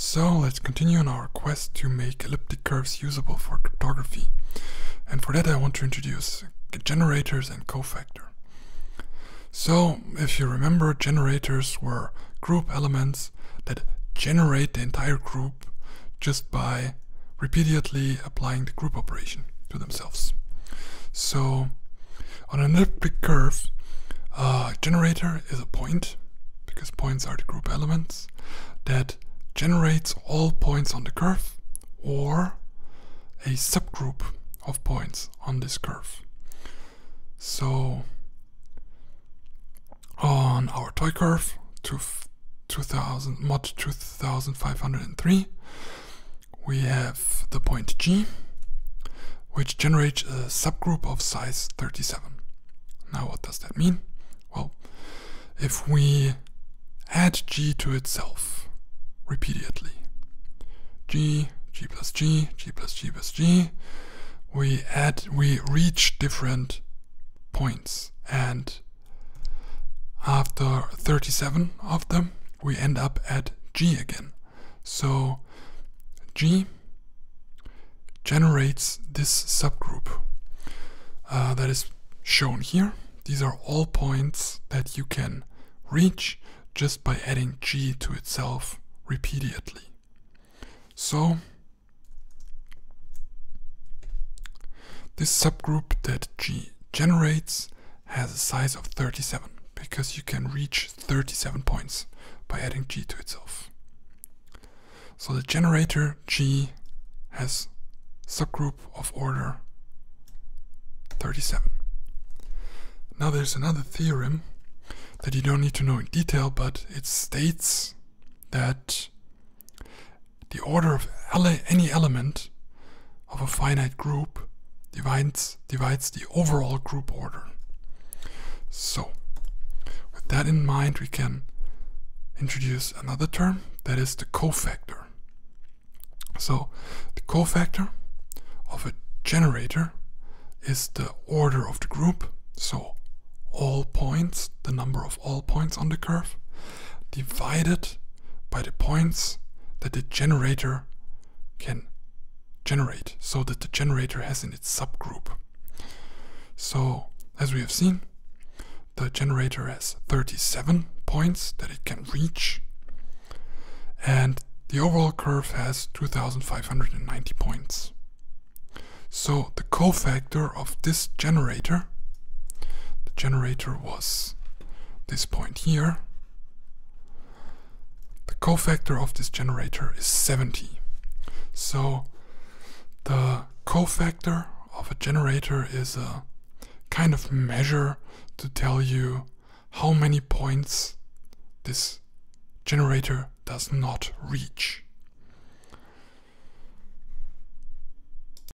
So let's continue on our quest to make elliptic curves usable for cryptography. And for that I want to introduce generators and cofactor. So if you remember generators were group elements that generate the entire group just by repeatedly applying the group operation to themselves. So on an elliptic curve, a generator is a point, because points are the group elements, that generates all points on the curve or a subgroup of points on this curve. So on our toy curve to 2000 mod 2503 we have the point g which generates a subgroup of size 37 now what does that mean well if we add g to itself repeatedly g g plus g g plus g plus g we add we reach different points and after 37 of them we end up at G again. So G generates this subgroup uh, that is shown here. These are all points that you can reach just by adding G to itself repeatedly. So this subgroup that G generates has a size of 37 because you can reach 37 points by adding g to itself. So the generator g has subgroup of order 37. Now there's another theorem that you don't need to know in detail, but it states that the order of ele any element of a finite group divides, divides the overall group order. So, with that in mind, we can introduce another term that is the cofactor. So the cofactor of a generator is the order of the group, so all points, the number of all points on the curve, divided by the points that the generator can generate, so that the generator has in its subgroup. So, as we have seen, the generator has 37 points that it can reach, and the overall curve has 2590 points. So the cofactor of this generator, the generator was this point here, the cofactor of this generator is 70. So the cofactor of a generator is a kind of measure to tell you how many points this generator does not reach.